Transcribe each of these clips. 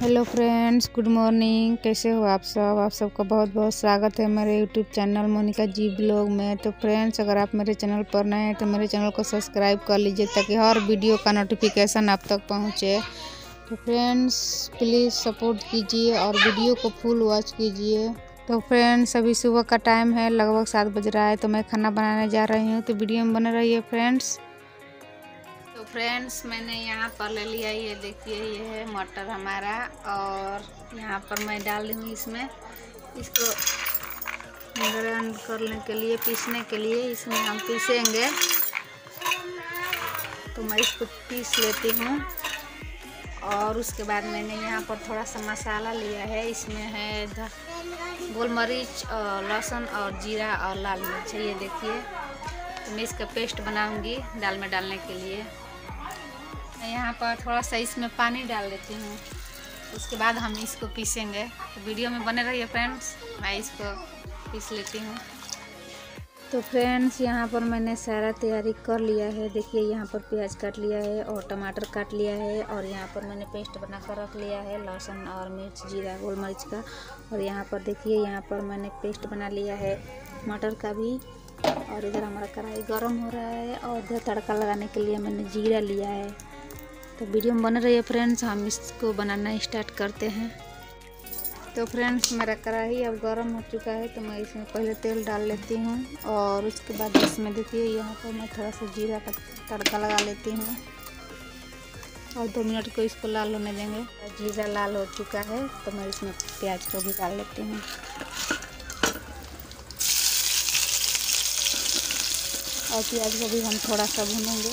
Hello friends, good morning. कैसे हो आप सब? आप सबका बहुत बहुत स्वागत है मेरे YouTube channel Monika ji blog में। तो फ्रेंड्स, अगर आप मेरे चैनल पर नए हैं तो मेरे चैनल को सब्सक्राइब कर लीजिए ताकि हर वीडियो का नोटिफिकेशन आप तक पहुँचे। तो फ्रेंड्स प्लीज़ सपोर्ट कीजिए और वीडियो को फुल वॉच कीजिए। तो फ्रेंड्स, अभी सुबह का टाइम है, लगभग सात बज रहा है तो मैं खाना बनाने जा रही हूँ। तो वीडियो में बने रहिए फ्रेंड्स। तो फ्रेंड्स मैंने यहाँ पर ले लिया, ये देखिए, ये है मटर हमारा और यहाँ पर मैं डाल रही हूँ इसमें। इसको ग्राइंड करने के लिए, पीसने के लिए इसमें हम पीसेंगे। तो मैं इसको पीस लेती हूँ और उसके बाद मैंने यहाँ पर थोड़ा सा मसाला लिया है। इसमें है गोल मरीच और लहसुन और जीरा और लाल मिर्च, ये देखिए। तो मैं इसका पेस्ट बनाऊँगी दाल में डालने के लिए। यहाँ पर थोड़ा सा इसमें पानी डाल देती हूँ। उसके बाद हम इसको पीसेंगे। तो वीडियो में बने रहिए फ्रेंड्स, मैं इसको पीस लेती हूँ। तो फ्रेंड्स, यहाँ पर मैंने सारा तैयारी कर लिया है। देखिए, यहाँ पर प्याज काट लिया है और टमाटर काट लिया है और यहाँ पर मैंने पेस्ट बना कर रख लिया है, लहसुन और मिर्च, जीरा गोल मिर्च का। और यहाँ पर देखिए, यहाँ पर मैंने पेस्ट बना लिया है। मटर का भी और इधर हमारा कढ़ाई गर्म हो रहा है और इधर तड़का लगाने के लिए मैंने जीरा लिया है। तो वीडियो में बन रही है फ्रेंड्स, हम इसको बनाना स्टार्ट करते हैं। तो फ्रेंड्स मेरा कढ़ाई अब गर्म हो चुका है तो मैं इसमें पहले तेल डाल लेती हूँ और उसके बाद इसमें देखिए, यहाँ पर मैं थोड़ा सा जीरा का तड़का लगा लेती हूँ। और दो मिनट को इसको लाल होने देंगे। जीरा लाल हो चुका है तो मैं इसमें प्याज को भी डाल लेती हूँ। और प्याज को भी हम थोड़ा सा भूनेंगे।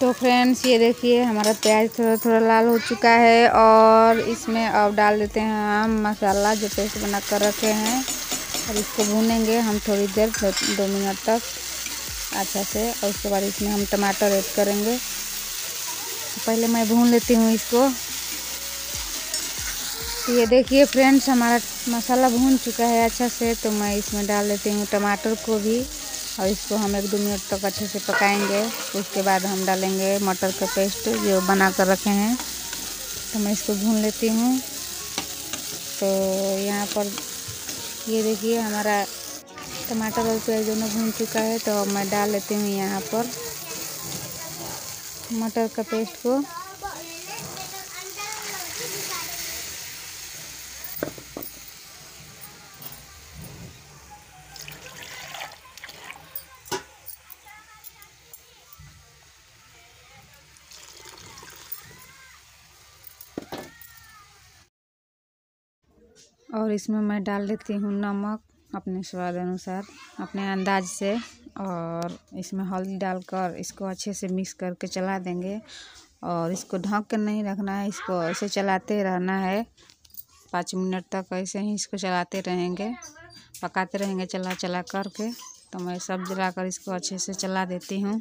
तो फ्रेंड्स ये देखिए, हमारा प्याज थोड़ा थोड़ा लाल हो चुका है और इसमें अब डाल देते हैं हम मसाला जो पेस्ट बना कर रखे हैं और इसको भूनेंगे हम थोड़ी देर दो मिनट तक अच्छा से और उसके बाद इसमें हम टमाटर ऐड करेंगे। पहले मैं भून लेती हूँ इसको। तो ये देखिए फ्रेंड्स हमारा मसाला भून चुका है अच्छा से तो मैं इसमें डाल देती हूँ टमाटर को भी। और इसको हम एक दो मिनट तक अच्छे से पकाएँगे। उसके बाद हम डालेंगे मटर का पेस्ट जो बना कर रखे हैं। तो मैं इसको भून लेती हूँ। तो यहाँ पर ये देखिए हमारा टमाटर और प्याज दोनों भून चुका है। तो मैं डाल लेती हूँ यहाँ पर मटर का पेस्ट को। और इसमें मैं डाल देती हूँ नमक अपने स्वाद अनुसार, अपने अंदाज से। और इसमें हल्दी डालकर इसको अच्छे से मिक्स करके चला देंगे। और इसको ढक कर नहीं रखना है, इसको ऐसे चलाते रहना है। पाँच मिनट तक ऐसे ही इसको चलाते रहेंगे, पकाते रहेंगे चला चला करके। तो मैं सब जला कर इसको अच्छे से चला देती हूँ।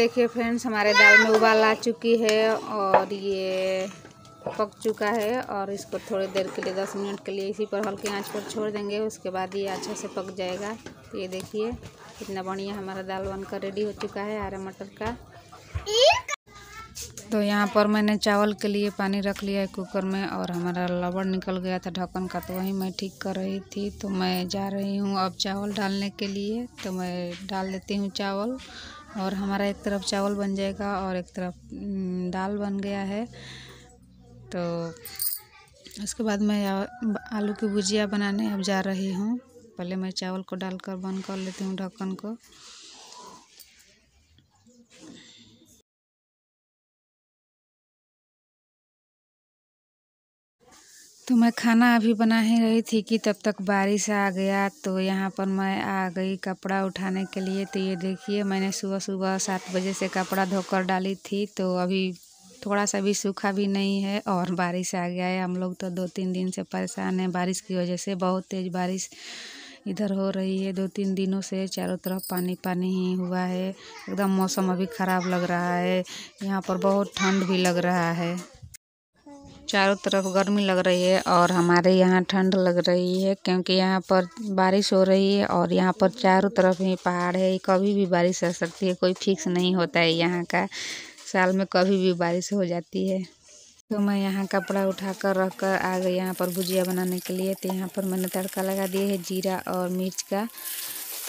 देखिए फ्रेंड्स, हमारे दाल में उबाल आ चुकी है और ये पक चुका है और इसको थोड़ी देर के लिए, दस मिनट के लिए इसी पर हल्के आँच पर छोड़ देंगे। उसके बाद ये अच्छे से पक जाएगा। तो ये देखिए, कितना बढ़िया हमारा दाल बनकर रेडी हो चुका है हरा मटर का। तो यहाँ पर मैंने चावल के लिए पानी रख लिया है कुकर में और हमारा लवड़ निकल गया था ढक्कन का तो वही मैं ठीक कर रही थी। तो मैं जा रही हूँ अब चावल डालने के लिए तो मैं डाल देती हूँ चावल और हमारा एक तरफ़ चावल बन जाएगा और एक तरफ़ दाल बन गया है। तो उसके बाद मैं आलू की भुजिया बनाने अब जा रही हूँ। पहले मैं चावल को डालकर बंद कर लेती हूँ ढक्कन को। तो मैं खाना अभी बना ही रही थी कि तब तक बारिश आ गया तो यहाँ पर मैं आ गई कपड़ा उठाने के लिए। तो ये देखिए, मैंने सुबह सुबह सात बजे से कपड़ा धोकर डाली थी तो अभी थोड़ा सा भी सूखा भी नहीं है और बारिश आ गया है। हम लोग तो दो तीन दिन से परेशान हैं। बारिश की वजह से बहुत तेज़ बारिश इधर हो रही है। दो तीन दिनों से चारों तरफ़ पानी पानी ही हुआ है। एकदम मौसम अभी ख़राब लग रहा है। यहाँ पर बहुत ठंड भी लग रहा है। चारों तरफ़ गर्मी लग रही है और हमारे यहाँ ठंड लग रही है क्योंकि यहाँ पर बारिश हो रही है और यहाँ पर चारों तरफ़ ही पहाड़ है। कभी भी बारिश आ सकती है, कोई फिक्स नहीं होता है यहाँ का। साल में कभी भी बारिश हो जाती है। तो मैं यहाँ कपड़ा उठा कर रख कर आ गई यहाँ पर भुजिया बनाने के लिए। तो यहाँ पर मैंने तड़का लगा दिया है जीरा और मिर्च का।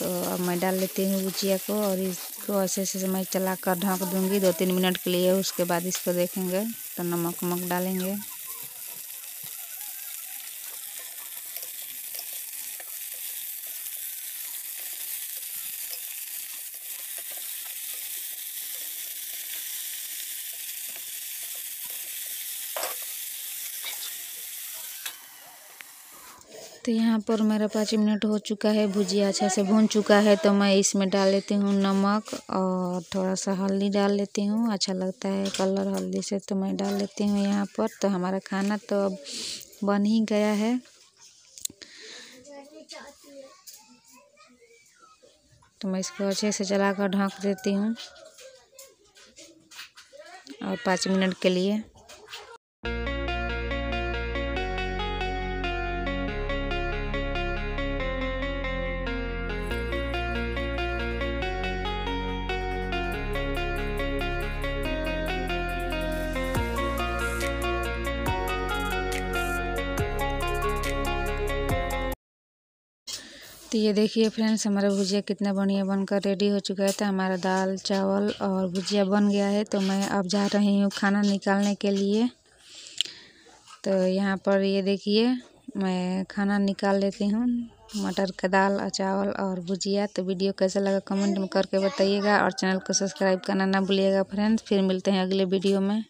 तो अब मैं डाल लेती हूँ भुजिया को और इसको ऐसे ऐसे मैं चला कर ढक दूँगी दो तीन मिनट के लिए। उसके बाद इसको देखेंगे तो नमक उमक डालेंगे। तो यहाँ पर मेरा पाँच मिनट हो चुका है, भुजिया अच्छा से भून चुका है तो मैं इसमें डाल लेती हूँ नमक और थोड़ा सा हल्दी डाल लेती हूँ। अच्छा लगता है कलर हल्दी से तो मैं डाल लेती हूँ यहाँ पर। तो हमारा खाना तो अब बन ही गया है। तो मैं इसको अच्छे से चला कर ढक देती हूँ और पाँच मिनट के लिए। तो ये देखिए फ्रेंड्स, हमारा भुजिया कितना बढ़िया बनकर रेडी हो चुका है। तो हमारा दाल, चावल और भुजिया बन गया है। तो मैं अब जा रही हूँ खाना निकालने के लिए। तो यहाँ पर ये देखिए, मैं खाना निकाल लेती हूँ। मटर का दाल और चावल और भुजिया। तो वीडियो कैसा लगा कमेंट में करके बताइएगा और चैनल को सब्सक्राइब करना ना भूलिएगा फ्रेंड्स। फिर मिलते हैं अगले वीडियो में।